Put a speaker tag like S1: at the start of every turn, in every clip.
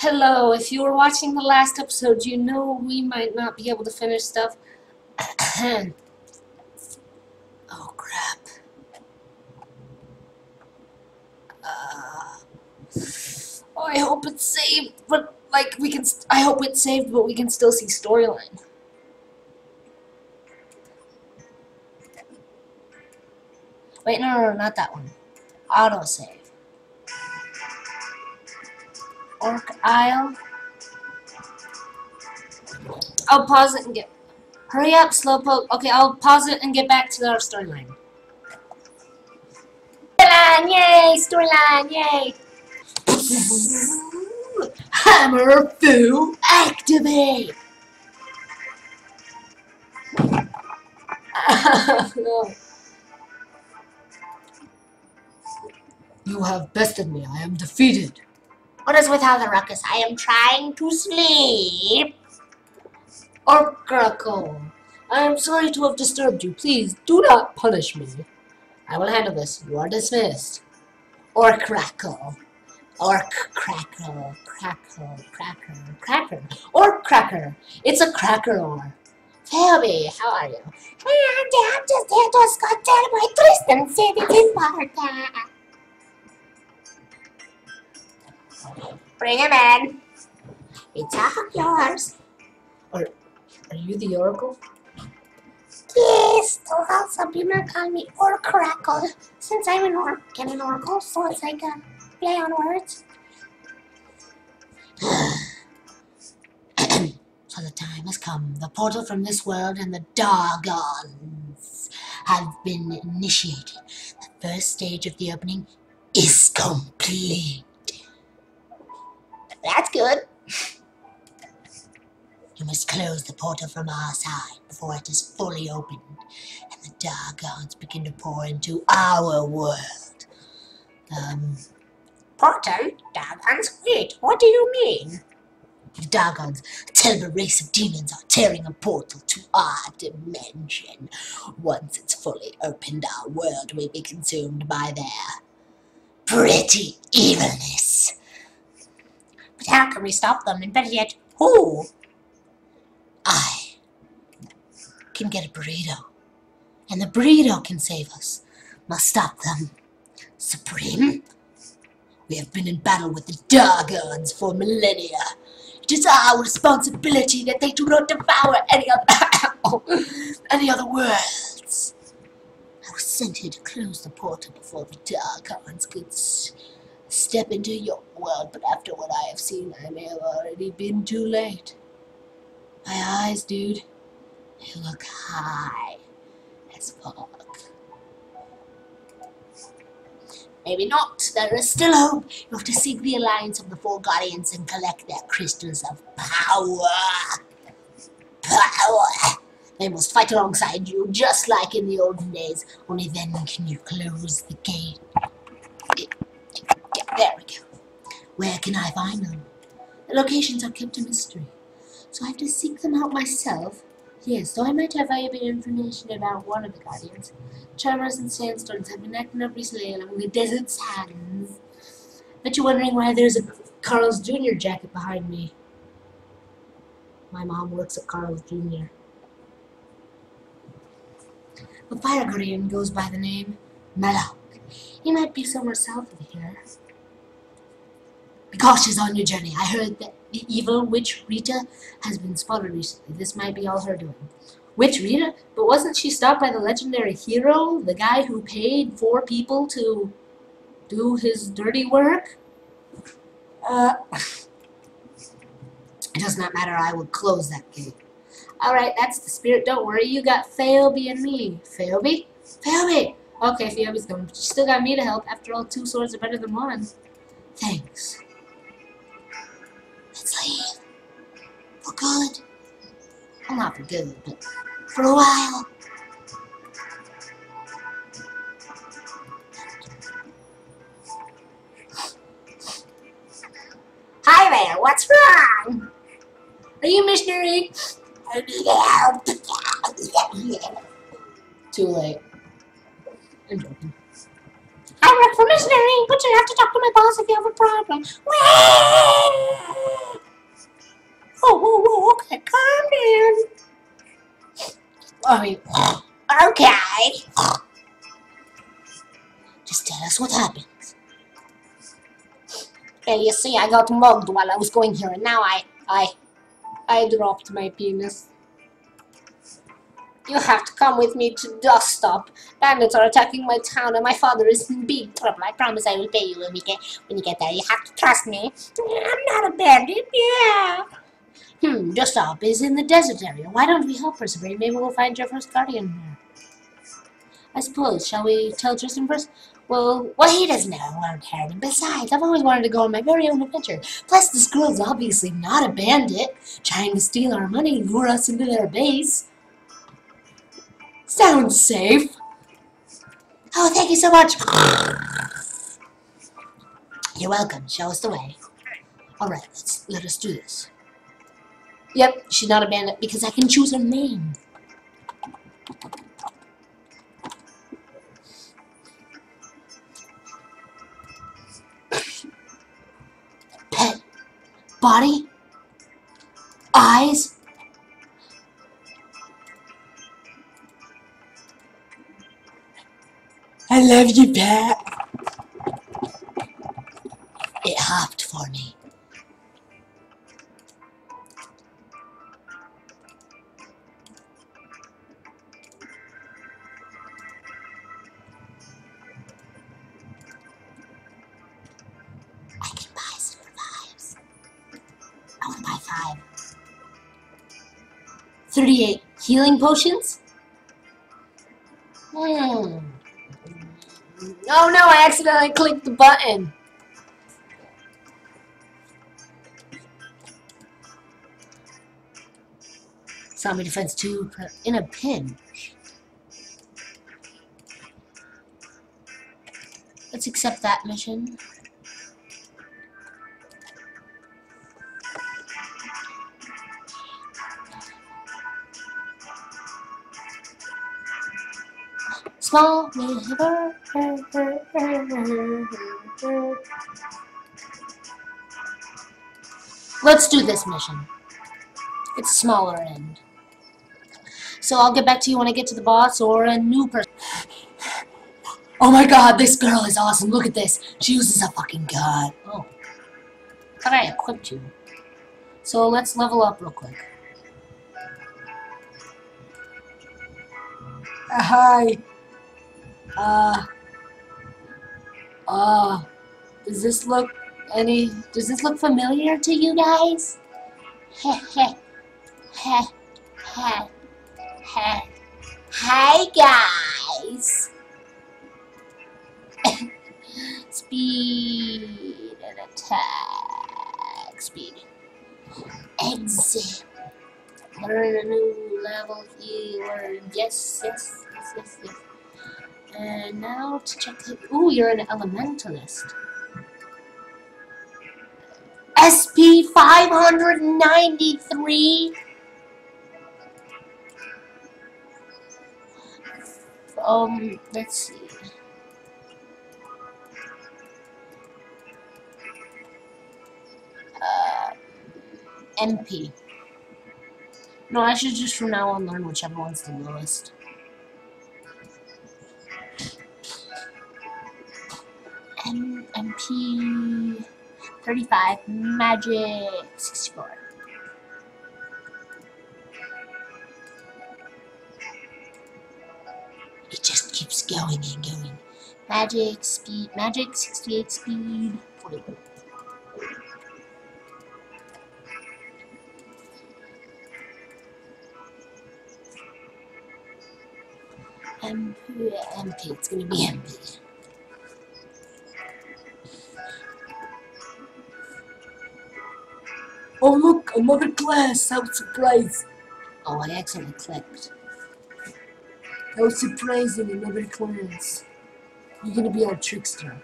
S1: Hello, if you were watching the last episode, you know we might not be able to finish stuff. oh, crap. Uh, oh, I hope it's saved, but, like, we can, I hope it's saved, but we can still see storyline. Wait, no, no, no, not that one. Autosave. Orc Isle. I'll pause it and get... Hurry up, Slowpoke. Okay, I'll pause it and get back to our storyline. Storyline, yay! Storyline, yay! Hammer Fu activate! no.
S2: You have bested me. I am defeated.
S1: What is with all the ruckus? I am trying to sleep. Oracle, I am sorry to have disturbed you. Please, do not punish me. I will handle this. You are dismissed. Or crackle. Or crackle, crackle, cracker, cracker. Or cracker. It's a cracker or. Phoebe, how are you? I'm just here to escort my Tristan City in Sparta. Bring him in. It's all yours.
S2: Are, are you the Oracle?
S1: Yes, or some people call me Orcrackle, since I'm an orc and an oracle, so it's like a play on words.
S2: so the time has come. The portal from this world and the Dargons have been initiated. The first stage of the opening is complete.
S1: That's good.
S2: You must close the portal from our side before it is fully opened and the Dargons begin to pour into our world. Um,
S1: portal? Dargons? Wait, what do you mean?
S2: The Dargons, a terrible race of demons, are tearing a portal to our dimension. Once it's fully opened, our world will be consumed by their pretty evilness.
S1: But how can we stop them? And better yet, who?
S2: I can get a burrito. And the burrito can save us. Must stop them. Supreme? We have been in battle with the Dargons for millennia. It is our responsibility that they do not devour any other, oh, any other worlds. I was sent here to close the portal before the Dargons could step into your world, but after what I have seen, I may have already been too late. My eyes, dude, they look high as fuck. Maybe not. There is still hope. You have to seek the alliance of the Four Guardians and collect their crystals of power. Power. They must fight alongside you, just like in the olden days. Only then can you close the gate. There we go. Where can I find them? The locations are kept a mystery, so I have to seek them out myself. Yes, though I might have valuable information about one of the Guardians. Tremors and sandstorms have been acting up recently along the desert sands. Bet you're wondering why there's a Carl's Jr. jacket behind me. My mom works at Carl's Jr. The Fire Guardian goes by the name Melloc. He might be somewhere south of here. Be cautious on your journey. I heard that the evil witch Rita has been spotted recently. This might be all her doing. Witch Rita? But wasn't she stopped by the legendary hero? The guy who paid four people to do his dirty work? Uh, it does not matter. I will close that gate. Alright, that's the spirit. Don't worry. You got Phoebe and me. Phoebe? Phoebe! Okay, Phoebe's. But you still got me to help. After all, two swords are better than one. Thanks. For good. Well, not for good, but for a while.
S1: Hi there, what's wrong? Are you missionary? I need help.
S2: Too late.
S1: I'm joking. I work for missionary, but you have to talk to my boss if you have a problem. Sorry.
S2: Okay. Just tell us what happened.
S1: Well, you see, I got mugged while I was going here, and now I, I, I dropped my penis. You have to come with me to Dust Stop. Bandits are attacking my town, and my father is in big trouble. I promise I will pay you when we get when you get there. You have to trust me. I'm not a bandit. Yeah. Hmm. Stop is in the desert area. Why don't we help her, Sabrina? Maybe we'll find your first guardian there. I suppose. Shall we tell Tristan first? Well, well, he doesn't know I won't hurt him. Besides, I've always wanted to go on my very own adventure. Plus, this girl's obviously not a bandit, trying to steal our money and lure us into their base. Sounds safe.
S2: Oh, thank you so much. You're welcome. Show us the way.
S1: All right, let's let us do this. Yep, she's not a bandit because I can choose her name.
S2: Pet. Body. Eyes.
S1: I love you, Pat.
S2: It hopped for me.
S1: 38 healing potions? Hmm. Oh no, I accidentally clicked the button. Zombie defense 2 in a pinch. Let's accept that mission. Small. Let's do this mission. It's smaller end. So I'll get back to you when I get to the boss or a new person. Oh my god, this girl is awesome. Look at this. She uses a fucking gun. Oh. Thought I equipped you. So let's level up real quick. Uh, hi. Uh. Uh. Does this look any. Does this look familiar to you guys? Heh heh. Heh. Heh. Hi guys! Speed and attack. Speed. Exit. Learn a new level here. Yes, yes, yes, yes, yes. And now to check it. Ooh, you're an elementalist. SP 593. Um, let's see. Uh, MP. No, I should just from now on learn whichever one's the lowest. MP 35, Magic 64.
S2: It just keeps going and going.
S1: Magic speed, magic 68 speed, 41. MP, MP, it's gonna be MP. Oh look, another class, how surprised. Oh, I accidentally clicked. How surprising, another class. You're gonna be our trickster.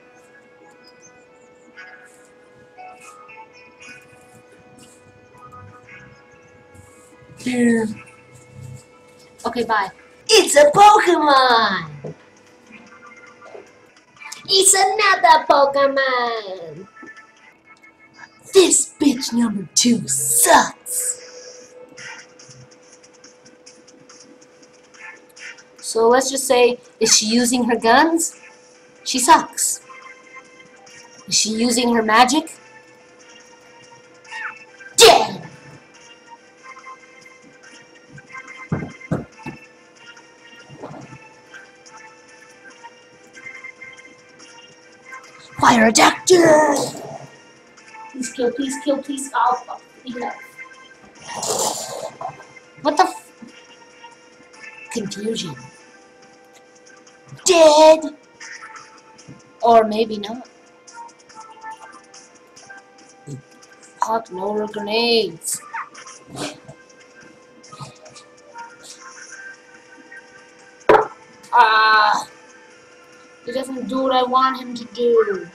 S1: Here. Okay, bye. It's a Pokemon! It's another Pokemon! This bitch number two sucks! So let's just say, is she using her guns? She sucks. Is she using her magic? Dead!
S2: Fire ejector!
S1: Please kill, please kill, please. Oh, fuck. What the Confusion.
S2: Dead!
S1: Or maybe not. Fuck, no grenades. Ah! He doesn't do what I want him to do.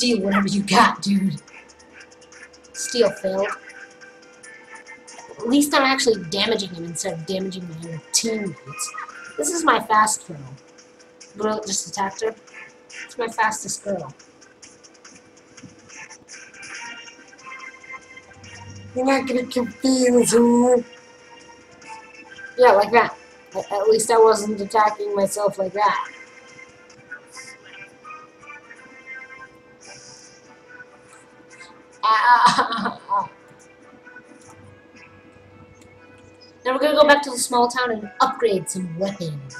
S1: Steal whatever you got, dude. Steal failed. At least I'm actually damaging him instead of damaging my teammates. This is my fast girl. Girl just attacked her. It's my fastest girl.
S2: You're not gonna confuse her.
S1: Yeah, like that. At, at least I wasn't attacking myself like that. Ah. Now we're gonna go back to the small town and upgrade some weapons.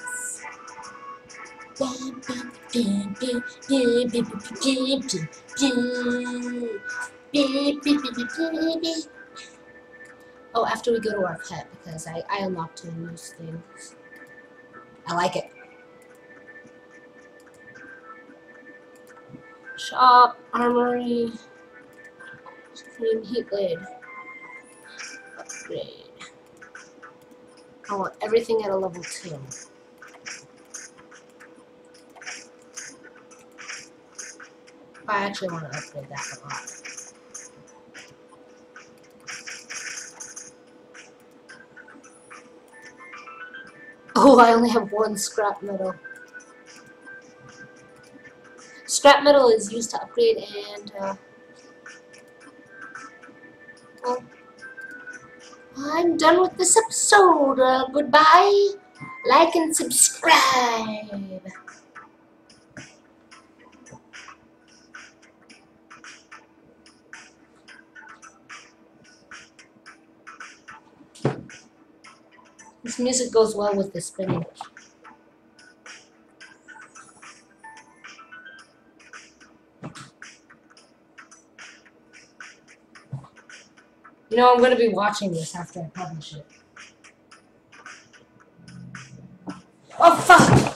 S1: Oh, after we go to our pet, because I, I unlocked two new things. I like it. Shop, armory, supreme heat blade, upgrade. I want everything at a level 2. I actually want to upgrade that a lot. Oh, I only have one scrap metal. Scrap metal is used to upgrade and, uh, I'm done with this episode. Uh, goodbye. Like and subscribe. This music goes well with the spinning. Know, I'm going to be watching this after I publish it. Oh, fuck!